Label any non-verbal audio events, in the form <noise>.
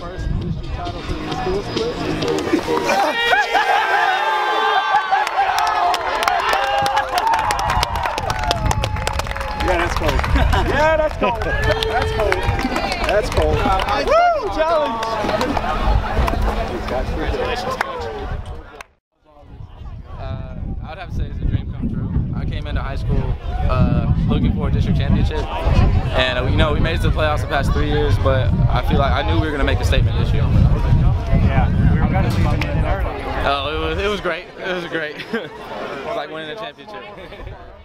first district title for the school split. Yeah, that's cold. yeah, that's cold. That's cold. That's cold. Woo! Challenge. I would have to say it's a dream come true. I came into high school uh, looking for a district championship, and uh, you know we made it to the playoffs the past three years, but I feel like I knew we were going to make a statement this year. Yeah, we were gonna leave in early. Oh, it was it was great. It was great. <laughs> it was like winning a championship. <laughs>